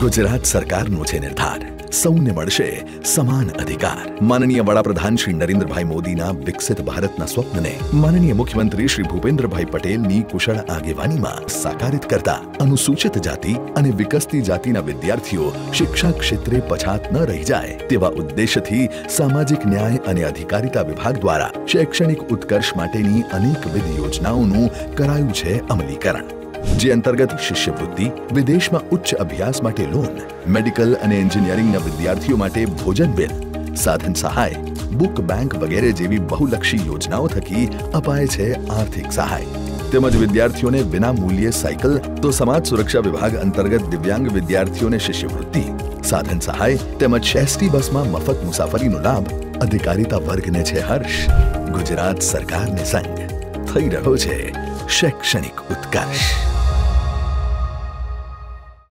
ગુજરાત સરકારનો છે નિર્ધાર. સૌને મળશે સમાન અધિકાર. માનનીય વડાપ્રધાન શ્રી નરેન્દ્રભાઈ મોદીના વિકસિત ભારતના સ્વપ્નને માનનીય મુખ્યમંત્રી શ્રી ભૂપેન્દ્રભાઈ પટેલની કુશળ આગેવાનીમાં સાકારિત કરતા અનુસૂચિત જાતિ અને વિકસતી જાતિના વિદ્યાર્થીઓ શિક્ષા ક્ષેત્રે પછાત ન રહી જાય તેવા ઉદ્દેશથી સામાજિક ન્યાય અને અધિકારિતા વિભાગ દ્વારા શૈક્ષણિક ઉત્કર્ષ માટેની અનેકવિધ યોજનાઓનું કરાયું છે અમલીકરણ. જે અંતર્ગત શિષ્યવૃત્તિ વિદેશમાં ઉચ્ચ અભ્યાસ માટે લોન મેડિકલ અને એન્જિનિયરિંગના વિદ્યાર્થીઓ માટે ભોજન બિલ સાધન સહાય બુક બેંક વગેરે જેવી બહુલક્ષી યોજનાઓ થકી અપાય છે આર્થિક સહાય તેમજ વિદ્યાર્થીઓને વિના મૂલ્યે સાયકલ તો સમાજ સુરક્ષા વિભાગ અંતર્ગત દિવ્યાંગ વિદ્યાર્થીઓને શિષ્યવૃત્તિ સાધન સહાય તેમજ એસટી બસમાં મફત મુસાફરીનો લાભ અધિકારીતા વર્ગને છે હર્ષ ગુજરાત સરકારને સંગ થઈ રહ્યો છે શૈક્ષણિક ઉત્કર્ષ